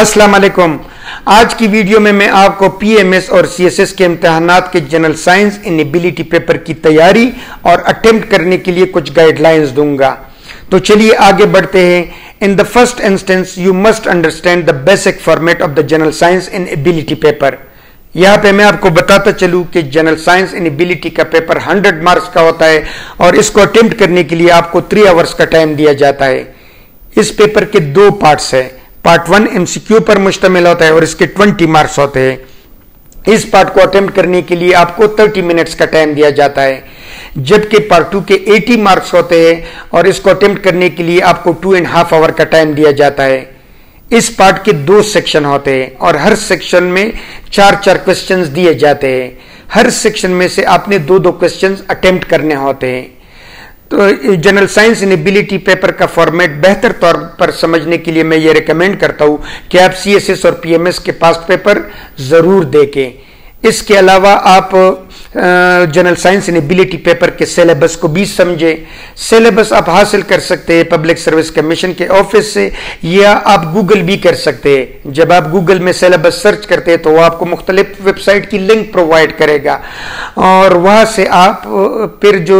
अस्सलाम वालेकुम। आज की वीडियो में मैं आपको पीएमएस और सीएसएस के इम्तहानात के general science and ability paper की तैयारी और अटेम्प्ट करने के लिए कुछ गाइडलाइंस दूँगा। तो चलिए आगे बढ़ते हैं। In the first instance you must understand the basic format of the general science and ability paper यहाँ पे मैं आपको बताता चलूँ कि जनरल साइंस इन एबिलिटी का पेपर 100 मार्क्स का होता है और इसको अटेम्प्ट करने के लिए आपको थ्री आवर्स का टाइम दिया जाता है। इस पेपर के दो पार्ट्स हैं। पार्ट वन एमसीक्यू पर मुश्तमिल होता है और इसके 20 मार्क्स होते हैं। इस पार्ट को अटेम्प्ट करने के लिए आपको 30 मिनट्स का टाइम दिया जाता है। जबकि पार्ट टू के 80 मार्क्स होते हैं और इसको अटेम्प्ट करने के लिए आपको टू एंड हाफ़ आवर का टाइम दिया जाता है। इस पार्ट के दो सेक्शन होते हैं और हर सेक्शन में चार चार क्वेश्चंस दिए जाते हैं। हर सेक्शन में से आपने दो दो क्वेश्चंस अटेम्प्ट करने होते हैं। तो general science and ability paper का फॉर्मेट बेहतर तौर पर समझने के लिए मैं ये रिकमेंड करता हूँ कि आप सीएसएस और पीएमएस के पास पेपर ज़रूर देखें। इसके अलावा आप general science and ability paper के सिलेबस को भी समझे। सिलेबस आप हासिल कर सकते हैं पब्लिक सर्विस कमीशन के ऑफ़िस से, या आप गूगल भी कर सकते हैं। जब आप गूगल में सिलेबस सर्च करते हैं तो वो आपको मुख्तलिफ़ वेबसाइट की लिंक प्रोवाइड करेगा। और वहाँ से आप फिर जो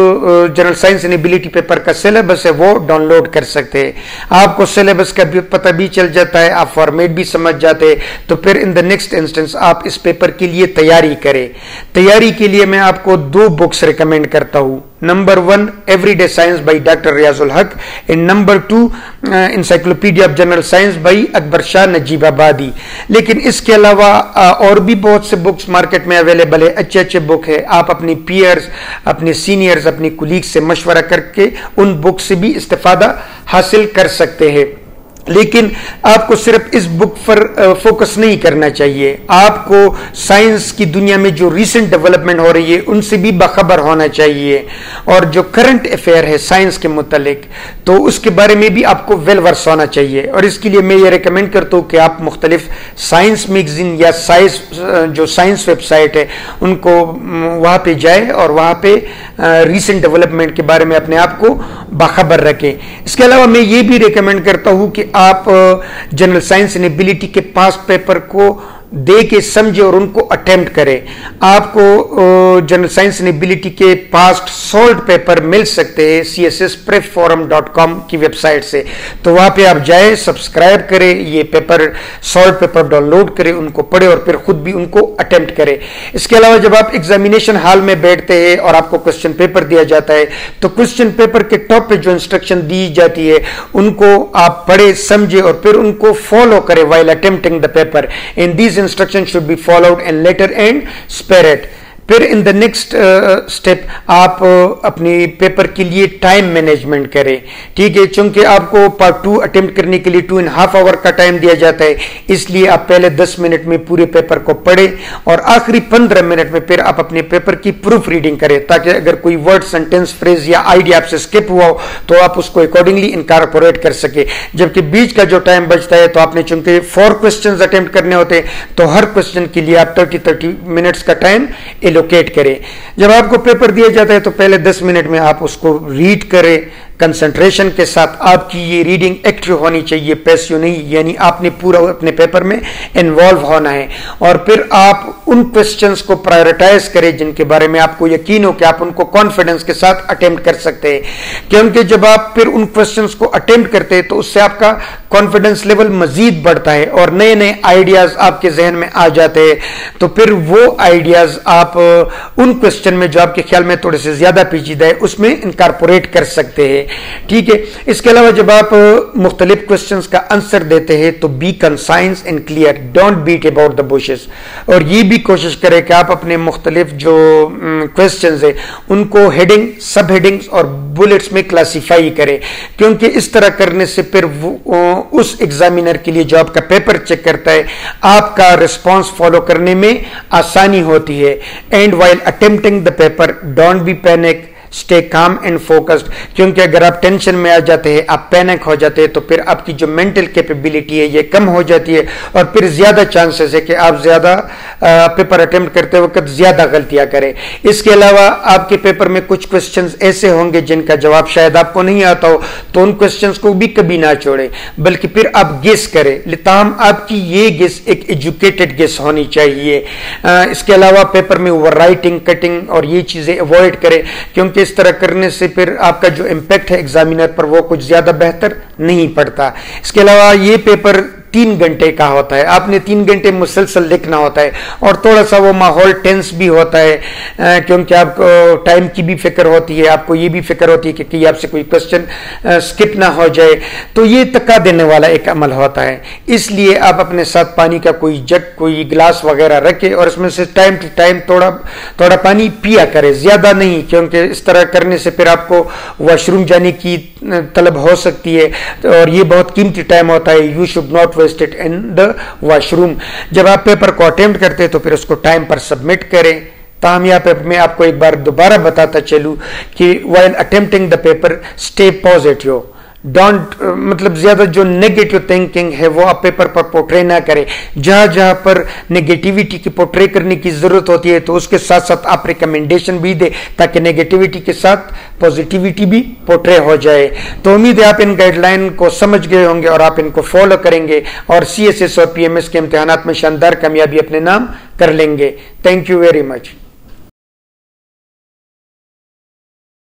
general science and ability paper का सिलेबस है, वो डाउनलोड कर सकते हैं। आपको सिलेबस का भी पता भी चल जाता है, आप फॉर्मेट भी समझ जाते हैं। तो फिर इन द नेक्स्ट इंस्टेंस आप इस पेपर के लिए तैयारी करें। तैयारी के लिए लिए मैं आपको दो बुक्स रिकमेंड करता हूँ। Number one everyday science by doctor Riazul Haq and number two encyclopedia of general science by Akbar Shah Najibabadi लेकिन इसके अलावा uh, और भी बहुत से बुक्स मार्केट में अवेलेबल है अच्छे अच्छे बुक है। आप अपनी पियर्स अपने सीनियर्स अपनी कुलीग से मशवरा करके उन बुक से भी इस्तेफादा हासिल कर सकते हैं। लेकिन आपको सिर्फ़ इस बुक पर फोकस नहीं करना चाहिए। आपको साइंस की दुनिया में जो रिसेंट डेवलपमेंट हो रही है, उनसे भी बाखबर होना चाहिए। और जो करंट अफेयर है साइंस के मुतलिक तो उसके बारे में भी आपको वेल वर्स होना चाहिए। और इसके लिए मैं ये रिकमेंड करता हूँ कि आप मुख्तलिफ़ साइंस मैगजीन या साइंस जो साइंस वेबसाइट है, उनको वहाँ पर जाए और वहाँ पे रिसेंट डेवलपमेंट के बारे में अपने आप को बाखबर रखें। इसके अलावा मैं ये भी रिकमेंड करता हूँ कि आप जनरल साइंस एंड एबिलिटी के पास पेपर को दे के समझे और उनको अटेम्प्ट करें। आपको जनरल साइंस एंड एबिलिटी के पास्ट सॉल्ट पेपर मिल सकते हैं C S S prep forum dot com की वेबसाइट से। तो वहाँ पे आप जाए सब्सक्राइब करें, ये पेपर सॉल्ट पेपर डाउनलोड करें, उनको पढ़े और फिर खुद भी उनको अटेम्प्ट करें। इसके अलावा जब आप एग्जामिनेशन हॉल में बैठते हैं और आपको क्वेश्चन पेपर दिया जाता है तो क्वेश्चन पेपर के टॉप पे जो इंस्ट्रक्शन दी जाती है, उनको आप पढ़े, समझे और फिर उनको फॉलो करें while attempting the paper in these instruction should be followed and letter and spare it फिर इन द नेक्स्ट स्टेप आप uh, अपने पेपर के लिए टाइम मैनेजमेंट करें। ठीक है चूँकि आपको पार्ट टू अटेम्प्ट करने के लिए टू एंड हाफ़ आवर का टाइम दिया जाता है इसलिए आप पहले दस मिनट में पूरे पेपर को पढ़ें और आखिरी पंद्रह मिनट में फिर आप अपने पेपर की प्रूफ रीडिंग करें ताकि अगर कोई वर्ड सेंटेंस फ्रेज या आइडिया आपसे स्किप हुआ हो तो आप उसको अकॉर्डिंगली इनकारपोरेट कर सके। जबकि बीच का जो टाइम बचता है तो आपने चूँकि फोर क्वेश्चन अटेम्प्ट करने होते तो हर क्वेश्चन के लिए आप थर्टी थर्टी मिनट्स का टाइम एलोकेट करें। जब आपको पेपर दिया जाता है तो पहले 10 मिनट में आप उसको रीड करें। कंसंट्रेशन के साथ आपकी ये रीडिंग एक्टिव होनी चाहिए पैसिव नहीं, यानी आपने पूरा अपने पेपर में इन्वॉल्व होना है। और फिर आप उन क्वेश्चंस को प्रायोरिटाइज करें जिनके बारे में आपको यकीन हो कि आप उनको कॉन्फिडेंस के साथ अटेम्प्ट कर सकते हैं। क्योंकि जब आप फिर उन क्वेश्चन को अटेम्प्ट करते हैं तो उससे आपका कॉन्फिडेंस लेवल मजीद बढ़ता है और नए नए आइडियाज़ आपके जहन में आ जाते हैं। तो फिर वो आइडियाज़ आप, उन क्वेश्चन में जो आपके ख्याल में थोड़े से ज़्यादा पेचीदा है, उसमें इनकारपोरेट कर सकते हैं। ठीक है। इसके अलावा जब आप मुख्तलिफ़ क्वेश्चन का आंसर देते हैं तो be concise and clear don't beat about the bushes और ये भी कोशिश करें कि आप अपने मुख्तलिफ़ जो क्वेश्चन है, उनको हेडिंग सब हेडिंग्स और बुलेट्स में क्लासीफाई करें। क्योंकि इस तरह करने से फिर उस एग्जामिनर के लिए जो आपका पेपर चेक करता है, आपका रिस्पॉन्स फॉलो करने में आसानी होती है। And while attempting the paper don't be panic stay calm and focused क्योंकि अगर आप टेंशन में आ जाते हैं, आप पैनिक हो जाते हैं तो फिर आपकी जो मेंटल कैपेबिलिटी है, ये कम हो जाती है। और फिर ज़्यादा चांसेस है कि आप ज़्यादा पेपर अटेम्प्ट करते वक्त ज़्यादा गलतियाँ करें। इसके अलावा आपके पेपर में कुछ क्वेश्चन ऐसे होंगे जिनका जवाब शायद आपको नहीं आता हो तो उन क्वेश्चन को भी कभी ना छोड़े, बल्कि फिर आप गेस करें। ताहम आपकी ये गेस एक एजुकेटेड गेस होनी चाहिए। इसके अलावा पेपर में ओवर राइटिंग कटिंग और ये चीज़ें अवॉइड करें, क्योंकि इस तरह करने से फिर आपका जो इम्पैक्ट है एग्जामिनर पर वो कुछ ज़्यादा बेहतर नहीं पड़ता। इसके अलावा ये पेपर तीन घंटे का होता है। आपने तीन घंटे मुसलसल लिखना होता है और थोड़ा सा वो माहौल टेंस भी होता है क्योंकि आपको टाइम की भी फ़िक्र होती है आपको ये भी फ़िक्र होती है कि, आपसे कोई क्वेश्चन स्किप ना हो जाए। तो ये तका देने वाला एक अमल होता है। इसलिए आप अपने साथ पानी का कोई जग कोई गिलास वगैरह रखें और इसमें से टाइम टू टाइम थोड़ा थोड़ा पानी पिया करें। ज़्यादा नहीं क्योंकि इस तरह करने से फिर आपको वॉशरूम जाने की तलब हो सकती है। और ये बहुत कीमती टाइम होता है। You should not waste it in the washroom जब आप पेपर को अटेम्प्ट करते तो फिर उसको टाइम पर सबमिट करें। ताम यहाँ पे मैं आपको एक बार दोबारा बताता चलूँ कि while attempting the paper stay positive don't मतलब ज़्यादा जो नेगेटिव थिंकिंग है, वो आप पेपर पर पोर्ट्रे ना करें। जहाँ जहाँ पर नेगेटिविटी की पोर्ट्रे करने की ज़रूरत होती है तो उसके साथ साथ आप रिकमेंडेशन भी दे, ताकि नेगेटिविटी के साथ पॉजिटिविटी भी पोर्ट्रे हो जाए। तो उम्मीद है आप इन गाइडलाइन को समझ गए होंगे और आप इनको फॉलो करेंगे और सी एस एस और पी एम एस के इम्तहान में शानदार कामयाबी अपने नाम कर लेंगे। Thank you very much